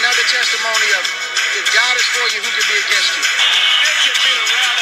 another testimony of if God is for you, who can be against you?